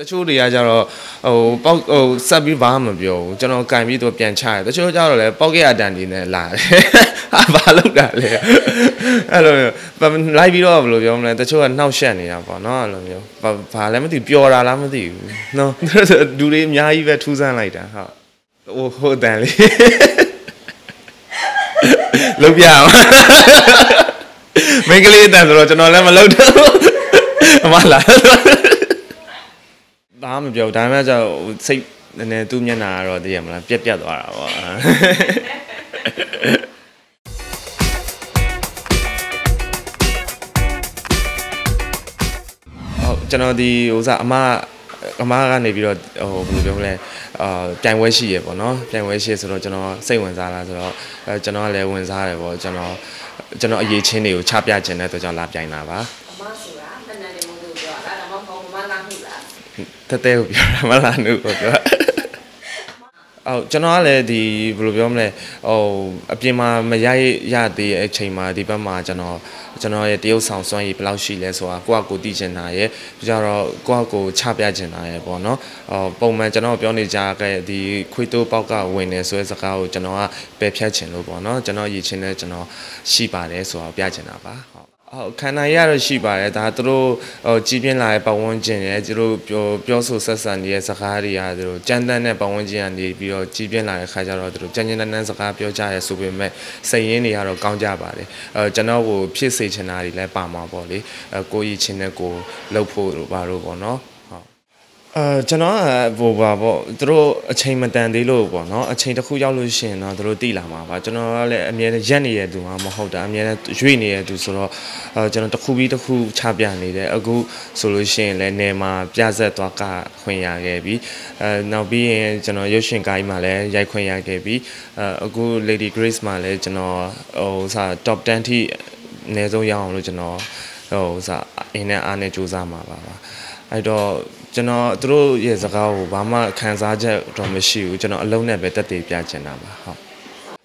တချို့တွေကကြတော့ဟိုပေါက်ဟိုဆက်ပြီးဘာမှမပြောဘူးကျွန်တော်ကင်ပြီးတော့ပြန်ချတယ်တချို့ကြတော့လည်းပေါက်ကရအတန်ဒီနဲ့လာတယ်ဟာဘာလုပ်တာလဲအဲ့လိုလိုက်ပြီးတော့ဘယ်လိုပြောမလဲတချို့ကနှောက်ရှက်နေတာပေါ့နော်အဲ့လိုမျိုးဘာဘာလည်းမသိပျော်တာလားမသိဘူးနော်ဒူတွေအများကြီးပဲထူးဆန်းလိုက်တာဟုတ်ဟိုဟိုတန်လေးလုတ်ပြအောင်မိန်းကလေးအတန်ဆိုတော့ကျွန်တော်လည်းမလုတ်တော့အမလာ ဘာမှမပြောဒါပေမဲ့ကျတော့စိတ်နည်းနည်းသူ့မျက်နှာကတော့သိရမလားပြက်ပြက်သွားတာပေါ့ဟုတ်ကျွန်တော်ဒီဟိုစားအမအမကနေပြီးတော့ဟိုဘယ်လိုပြောမလဲအာပြိုင်ပွဲရှိရပေါ့နော်ပြိုင်ပွဲရှိဆိုတော့ကျွန်တော်စိတ်ဝင်စားတာဆိုတော့အဲကျွန်တော်ကလည်းဝင်စားတယ်ပေါ့ကျွန်တော်ကျွန်တော်အရေးချင်းတွေကိုချပြခြင်းတဲ့အတွက်ကြောင့်လာပြိုင်တာပါ အမဆိုတာတဏ္ဍာနေမို့လို့ပြောတာဒါမှမဟုတ်မမလာမှုလား တတဲကိုပြောတာမလားနုကိုပြောအော်ကျွန်တော်ကလည်းဒီဘယ်လိုပြောမလဲဟိုအပြင်မှာမရရသေးတဲ့အချိန်မှာဒီဘက်မှာကျွန်တော်ကျွန်တော်ရဲ့တရုပ်ဆောင်စွမ်းရည်ဘယ်လောက်ရှိလဲဆိုတာကိုယ့်အကိုသိချင်တာရဲ့ပြီးကြတော့ကိုယ့်အကိုချပြချင်တာရဲ့ပေါ့နော်ဟိုပုံမှန်ကျွန်တော်ပြောနေကြခဲ့ဒီခွေးတိုးပေါက်ကဝင်နေဆိုတဲ့စကားကိုကျွန်တော်ကပယ်ဖြတ်ချင်လို့ပေါ့နော်ကျွန်တော်ရည်ချင်းနဲ့ကျွန်တော်ရှိပါတယ်ဆိုတာပြချင်တာပါ ဟုတ်ဟုတ်ခန္ဓာရတော့ရှိပါတယ်ဒါသူတို့ဟိုကြီးပြင်းလာတဲ့ပတ်ဝန်းကျင်ရဲ့သူတို့ပြောပြောဆိုဆက်ဆံနေတဲ့စကားတွေကသူတို့ကြမ်းတမ်းတဲ့ပတ်ဝန်းကျင်ကနေပြီးတော့ကြီးပြင်းလာတဲ့ခါကျတော့သူတို့ကြမ်းကြမ်းတမ်းတမ်းစကားပြောကြရဲဆိုပေမဲ့စိတ်ရင်းတွေကတော့ကောင်းကြပါတယ်အဲကျွန်တော်ကိုဖြစ်စေချင်တာတွေလည်းပါမှာပေါ့လေအဲကိုကြီးချင်းနဲ့ကိုလှုပ်ဖို့တို့ဘာလို့ပေါ့နော် အဲကျွန်တော်ကဟိုပါပေါ့သူတို့အချိန်မတန်သေးလို့ပေါ့နော်အချိန်တစ်ခုရောက်လို့ရှိရင်တော့သူတို့တိလာမှာပါကျွန်တော်ကလည်းအမြဲတမ်းရက်နေတဲ့သူမှမဟုတ်တာအမြဲတမ်းရွေ့နေတဲ့သူဆိုတော့အဲကျွန်တော်တစ်ခုပြီးတစ်ခုချပြနေတယ်အခုဆိုလို့ရှိရင်လည်းနေမှာပြဆက်သွားကခွင့်ရခဲ့ပြီအဲနောက်ပြီးရင်ကျွန်တော်ရုပ်ရှင်ကိုင်းမှာလည်းရိုက်ခွင့်ရခဲ့ပြီအဲအခု Lady Grace မှာလည်းကျွန်တော်ဟိုစာ top 10ထိအနည်းဆုံးရအောင်လို့ကျွန်တော်ဟိုစာအင်းနဲ့အားနဲ့စူးစမ်းမှာပါပါ အဲ့တော့ကျွန်တော်သူတို့ရဲ့စကားကိုဘာမှခံစားချက်တော့မရှိဘူးကျွန်တော်အလုံးနဲ့ပဲတက်တည်ပြချင်တာပါဟုတ်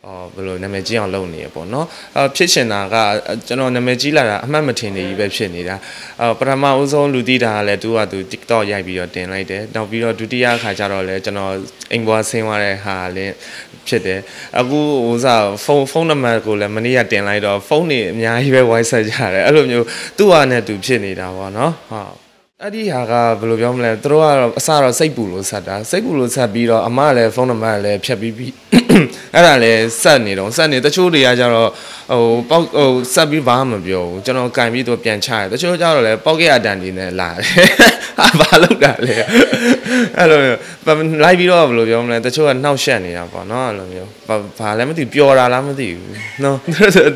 အော်ဘယ်လိုနာမည်ကြီးအောင်လုပ်နေရပေါ့နော်အဖြစ်ရှင်တာကကျွန်တော်နာမည်ကြီးလာတာအမှတ်မထင်နေကြီးပဲဖြစ်နေတာအပထမဦးဆုံးလူသိတာကလည်းသူကသူ TikTok ရိုက်ပြီးတော့တင်လိုက်တယ်နောက်ပြီးတော့ဒုတိယအခါကျတော့လည်းကျွန်တော်အိမ်ဘွားဆင်းသွားတဲ့ဟာလည်းဖြစ်တယ်အခုဟိုစားဖုန်းဖုန်းနံပါတ်ကိုလည်းမနေ့ကတင်လိုက်တော့ဖုန်းတွေအများကြီးပဲ WhatsApp ဆက်ကြတယ်အဲ့လိုမျိုးသူ့ဟာနဲ့သူဖြစ်နေတာပေါ့နော်ဟုတ် အဲ့ဒီဟာကဘယ်လိုပြောမလဲသူတို့ကတော့အစတော့စိတ်ပူလို့ဆက်တာစိတ်ပူလို့ဆက်ပြီးတော့အမကလည်းဖုန်းနံပါတ်လည်းဖြတ်ပြီးပြီးအဲ့ဒါလည်းဆက်နေတော့ဆက်နေတချို့တွေကကြတော့ဟိုပေါက်ဟိုဆက်ပြီးဘာမှမပြောဘူးကျွန်တော်ကင်ပြီးတော့ပြန်ချတယ်တချို့ကြတော့လည်းပေါက်ကရအတန်ဒီနဲ့လာတယ်ဟာဘာလုပ်တာလဲအဲ့လိုလိုက်ပြီးတော့ဘယ်လိုပြောမလဲတချို့ကနှောက်ရှက်နေတာပေါ့နော်အဲ့လိုမျိုးဘာဘာလည်းမသိပျော်တာလားမသိဘူးနော်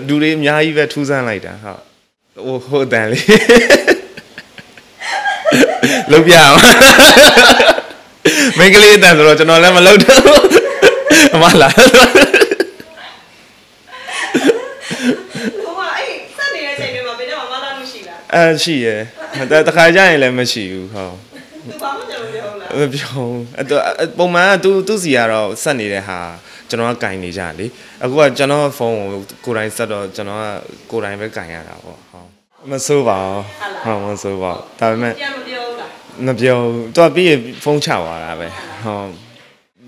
ဒူတွေအများကြီးပဲထူးဆန်းလိုက်တာဟုတ်ဟိုဟိုတန်လေး လုတ်ပြအောင်မိန်းကလေးအတန်ဆိုတော့ကျွန်တော်လည်းမလုတ်တော့အမလာဟိုကအဲ့စက်နေတဲ့ချိန်တွေမှာဘယ်တော့မှမလာမှုရှိလားအဲရှိရယ်တတခါကြရင်လည်းမရှိဘူးဟုတ်သူဘာမှကျွန်တော်ပြောလားမပြောဘူးအဲ့တော့ပုံမှန်ကသူသူစီကတော့ဆက်နေတဲ့ဟာကျွန်တော်ကကင်နေကြလေအခုကကျွန်တော်ဖုန်းကိုကိုယ်တိုင်ဆက်တော့ကျွန်တော်ကကိုယ်တိုင်ပဲကင်ရတာပေါ့ဟုတ် မဆိုးပါဘူးဟုတ်မဆိုးပါဘူးဒါပေမဲ့ပြန်မပြောဘူးလားမပြောဘူးသူကပြီးရင်ဖုန်းချသွားတာပဲဟုတ်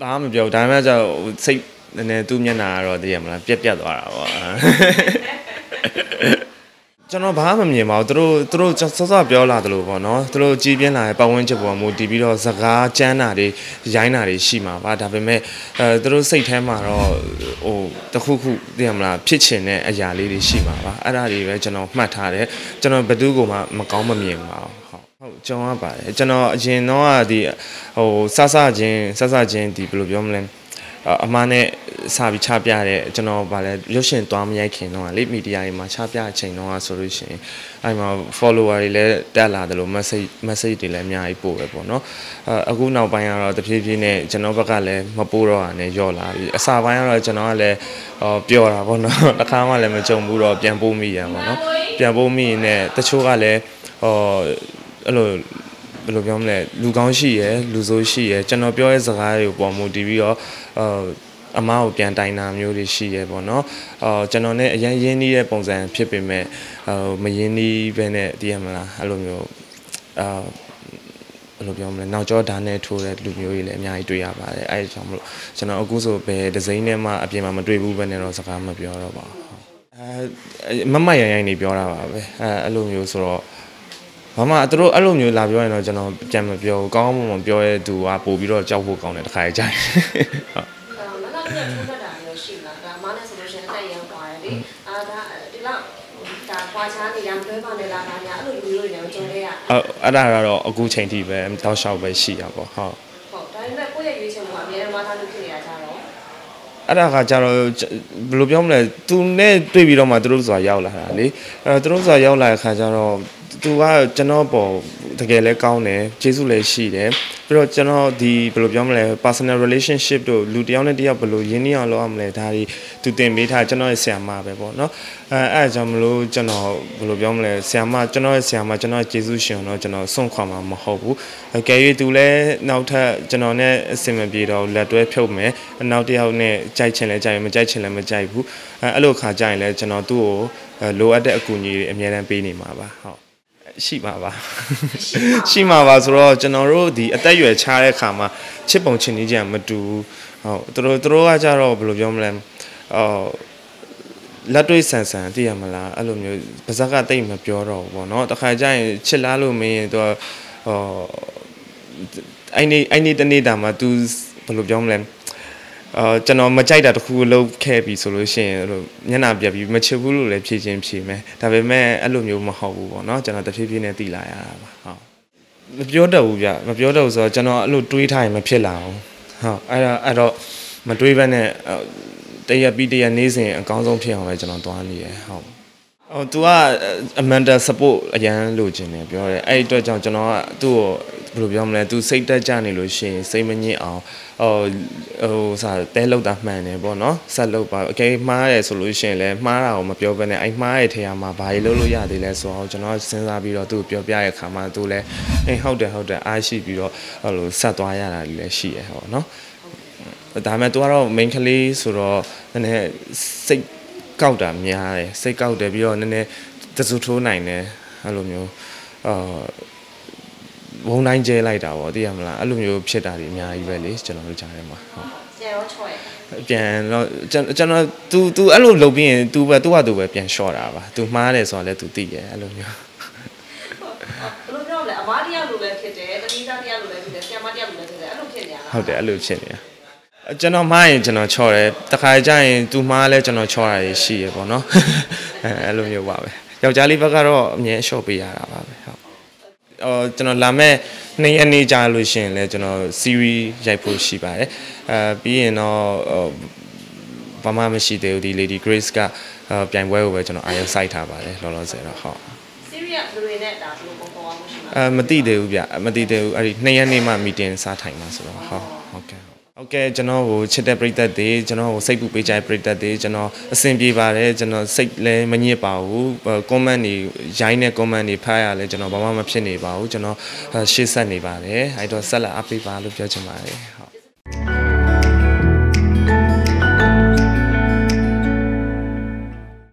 ဘာမှမပြောဘူးဒါပေမဲ့ကျတော့စိတ်နည်းနည်းသူ့မျက်နှာကတော့သိရမလားပြက်ပြက်သွားတာပေါ့ ကျွန်တော်ဘာမှမမြင်ပါဘူးသူတို့သူတို့စောစောပြောလာတယ်လို့ပေါ့နော်သူတို့ကြီးပြင်းလာတဲ့ပတ်ဝန်းကျင်ပေါ်မူတည်ပြီးတော့စကားကြမ်းတာတွေရိုင်းတာတွေရှိမှာပါဒါပေမဲ့အဲသူတို့စိတ်ထဲမှာတော့ဟိုတခုခုသိရမလားဖြစ်ချင်တဲ့အရာလေးတွေရှိမှာပါအဲ့ဒါတွေပဲကျွန်တော်မှတ်ထားတယ်ကျွန်တော်ဘယ်သူကမှမကောင်းမမြင်ပါဘူးဟုတ်ဟုတ်ကျွန်တော်ကပါတယ်ကျွန်တော်အရင်တော့ကဒီဟိုစစချင်းစစချင်းဒီဘယ်လိုပြောမလဲ အမားနဲ့စာပြီးချပြတဲ့ကျွန်တော်ဗာလဲရုပ်ရှင်သွားမရိုက်ခင်တော့လေမီဒီယာတွေမှာချပြအချိန်တော့ဆိုလို့ရှိရင်အဲ့မှာ follower တွေလည်းတက်လာတယ်လို့ message message တွေလည်းအများကြီးပို့ပဲပေါ့နော်အအခုနောက်ပိုင်းကတော့တဖြည်းဖြည်းနဲ့ကျွန်တော်ဘက်ကလည်းမပို့တော့တာနဲ့ယော့လာပြီအစာပိုင်းကတော့ကျွန်တော်ကလည်းဟောပျော်တာပေါ့နော်တစ်ခါမှလည်းမကြုံဘူးတော့ပြန်ပို့မိရပါတော့ပြန်ပို့မိရင်လည်းတချို့ကလည်းဟောအဲ့လို ဘယ်လိုပြောမလဲလူကောင်းရှိရယ်လူဆိုးရှိရယ်ကျွန်တော်ပြောတဲ့စကားတွေကိုပေါ်မူတည်ပြီးတော့အာအမားကိုပြန်တိုင်တာမျိုးတွေရှိရပေါ့နော်အော်ကျွန်တော်နဲ့အရင်ရင်းနှီးတဲ့ပုံစံဖြစ်ပေမဲ့ဟိုမရင်းနှီးပဲနဲ့တည်ရမလားအဲ့လိုမျိုးအာဘယ်လိုယ်လိုပြောမလဲနောက်ကျောဓာတ်နဲ့ထိုးတဲ့လူမျိုးတွေလည်းအများကြီးတွေ့ရပါတယ်အဲဒါကြောင့်မလို့ကျွန်တော်အခုဆိုဘယ်ဒီဇိင်းနဲ့မှအပြင်မှာမတွေ့ဘူးပဲနဲ့တော့စကားမပြောတော့ပါဘူးအဲမမတ်ရိုင်ရိုင်နေပြောတာပါပဲအဲအဲ့လိုမျိုးဆိုတော့ ဘာမှသူတို့အဲ့လိုမျိုးလာပြောရင်တော့ကျွန်တော်ပြန်မပြောဘူးကောင်းကောင်းမွန်မွန်ပြောရဲသူကပို့ပြီးတော့ကြောက်ဖို့ကောင်းတယ်တခါကြိုင်ဟုတ်မလောက်တဲ့ထိုးတတ်တာမျိုးရှိလားဒါမှလည်းဆိုလို့ရှိရင်အသက်ရန်သွားတယ်လေအာဒါဒီလောက်ဒါပွားချားနေတာမတွဲပါနဲ့လားဒါညာအဲ့လိုလူမျိုးတွေလည်းကြုံခဲ့ရအဲ့အဲ့ဒါကတော့အခုချိန်ထိပဲတောက်လျှောက်ပဲရှိရပါဟုတ်ဟုတ်ဒါပေမဲ့ကိုယ့်ရဲ့ရွေးချယ်မှုကအများကြီးမထားလို့ဖြစ်နေတာကြတော့ အဲ့ဒါကကြတော့ဘယ်လိုပြောမလဲသူနဲ့တွေ့ပြီးတော့မှသူတို့ဆိုတာရောက်လာတာလေအဲ့တော့သူတို့ဆိုတာရောက်လာတဲ့ခါကျတော့သူကကျွန်တော်ပေါ်တကယ်လဲကောင်းတယ်ကျေးဇူးလည်းရှိတယ် ပြီးတော့ကျွန်တော်ဒီဘယ်လိုပြောမလဲ personal relationship တို့လူတစ်ယောက်နဲ့တစ်ယောက်ဘယ်လိုရင်းနှီးအောင်လုပ်ရမလဲဒါတွေသူတင်ပေးထားကျွန်တော်ရဲ့ဆရာမပဲပေါ့နော်အဲအဲ့ဒါကြောင့်မလို့ကျွန်တော်ဘယ်လိုပြောမလဲဆရာမကျွန်တော်ရဲ့ဆရာမကျွန်တော်ရဲ့ကျေးဇူးရှင်တော့ကျွန်တော်စွန့်ခွာမှာမဟုတ်ဘူးအကယ်၍သူလည်းနောက်ထပ်ကျွန်တော်နဲ့အဆင်မပြေတော့လက်တွဲဖြုတ်မယ်နောက်တစ်ယောက်နဲ့ကြိုက်ချင်လဲကြိုက်မကြိုက်ချင်လဲမကြိုက်ဘူးအဲအဲ့လိုခါကြရင်လဲကျွန်တော်သူ့ကိုလိုအပ်တဲ့အကူအညီတွေအများတန်းပေးနေမှာပါဟုတ် ရှိမှာပါရှိမှာပါဆိုတော့ကျွန်တော်တို့ဒီအသက်အရွယ်ချတဲ့ခါမှာချစ်ပုံချစ်နည်းကြမတူဟုတ်သူတို့သူတို့ကကြတော့ဘယ်လိုပြောမလဲအော်လက်တွေ့ဆန်ဆန်သိရမလားအဲ့လိုမျိုးပါဇက်ကတိတ်မပြောတော့ဘူးပေါ့နော်တခါကျရင်ချစ်လားလို့မင်းရင်သူကဟောအဲ့နေအဲ့နေတနေ့တာမှာ तू ဘယ်လိုပြောမလဲ အာကျွန်တော်မကြိုက်တာတခုလုံးခဲ့ပြီဆိုလို့ရှိရင်အဲ့လိုမျက်နှာပြက်ပြီးမချစ်ဘူးလို့လည်းဖြေချင်းဖြေမယ်ဒါပေမဲ့အဲ့လိုမျိုးမဟုတ်ဘူးပေါ့နော်ကျွန်တော်တဖြည်းဖြည်းနဲ့တည်လာရတာပါဟုတ်မပြောတတ်ဘူးဗျမပြောတတ်ဘူးဆိုတော့ကျွန်တော်အဲ့လိုတွေးထားရင်မဖြစ်လာဘူးဟုတ်အဲ့ဒါအဲ့တော့မတွေးဘဲနဲ့တရက်ပြီးတရက်နေစဉ်အကောင်းဆုံးဖြစ်အောင်ပဲကျွန်တော်သွားနေရဟုတ် ဟို तू ကအမန်တာ support အရန်လိုချင်တယ်ပြောတယ်အဲ့ဒီအတွက်ကြောင့်ကျွန်တော်ကသူ့ကိုဘယ်လိုပြောမလဲ तू စိတ်တက်ကြနေလို့ရှိရင်စိတ်မညစ်အောင်ဟိုဟိုစာတဲလောက်တာမှန်တယ်ပေါ့နော်ဆက်လောက်ပါအကယ်မှားတယ်ဆိုလို့ရှိရင်လည်းမှားတာကိုမပြောဘဲနဲ့အဲ့မှားတဲ့ထဲမှာဘာကြီးလုပ်လို့ရသေးလဲဆိုတော့ကျွန်တော်စဉ်းစားပြီးတော့သူ့ကိုပြောပြရတဲ့ခါမှာ तू လည်းအေးဟုတ်တယ်ဟုတ်တယ်အားရှိပြီးတော့ဟိုလိုဆက်သွားရတာလည်းရှိရဟောနော်ဒါပေမဲ့ तू ကတော့ main ကလေးဆိုတော့နည်းနည်းစိတ် ကောက်တာများတယ်စိတ်ကောက်တယ်ပြီးတော့နည်းနည်းတဆူထိုးနိုင်တယ်အဲ့လိုမျိုးအာဝုံတိုင်းကျဲလိုက်တာပေါ့သိရမလားအဲ့လိုမျိုးဖြစ်တာတွေအများကြီးပဲလေကျွန်တော်တို့ကြားထဲမှာဟုတ် ကျန်ရောချော့ရ ပြန်တော့ကျွန်ကျွန်တော် तू तू အဲ့လိုလုပ်ပြီးရင် तू ပဲ तू က तू ပဲပြန် short တာပါ तू မှားတယ်ဆိုတော့လည်း तू သိတယ်အဲ့လိုမျိုး ဘယ်လိုပြောမလဲအမားတရားလိုလည်းဖြစ်တယ်တတိယတရားလိုလည်းဖြစ်တယ်ဆရာမတရားလိုလည်းဖြစ်တယ်အဲ့လိုဖြစ်နေတာ ဟုတ်တယ်အဲ့လိုဖြစ်နေတာ ကျွန်တော်မှားရင်ကျွန်တော်ချော့တယ်တခါကျရင် तू မှားလဲကျွန်တော်ချော့တာရှိရပေါ့နော်အဲအဲ့လိုမျိုးပါပဲယောက်ျားလေးဘက်ကတော့အမြဲ short ပေးရတာပါပဲဟုတ်အော်ကျွန်တော်လာမဲ့နေ့ရက်နေ့ကြာလို့ရှိရင်လည်းကျွန်တော် series ရိုက်ဖို့ရှိပါတယ်အဲပြီးရင်တော့ဘာမှမရှိသေးဘူးဒီ Lady Grace ကပြိုင်ပွဲကိုပဲကျွန်တော်အာရုံစိုက်ထားပါတယ်လောလောဆယ်တော့ဟုတ်စီရီယလူတွေနဲ့ဒါဘယ်လိုပုံပေါ်အောင်ရှိမှာအဲမသိသေးဘူးဗျမသိသေးဘူးအဲ့ဒီနှစ်ရက်နေ့မှ meeting စားထိုင်မှာဆိုတော့ဟုတ် ဟုတ်ကဲ့ဟုတ်ကဲ့ကျွန်တော်ကိုချစ်တဲ့ပရိသတ်တွေကျွန်တော်ကိုစိတ်ပူပေးကြတဲ့ပရိသတ်တွေကျွန်တော်အဆင်ပြေပါတယ်ကျွန်တော်စိတ်လည်းမညစ်ပါဘူး comment တွေရိုင်းတဲ့ comment တွေဖတ်ရလဲကျွန်တော်ဘာမှမဖြစ်နေပါဘူးကျွန်တော်ရှေ့ဆက်နေပါတယ်အဲ့တော့ဆက်လက်အပ်ပေးပါလို့ပြောချင်ပါတယ်ဟုတ်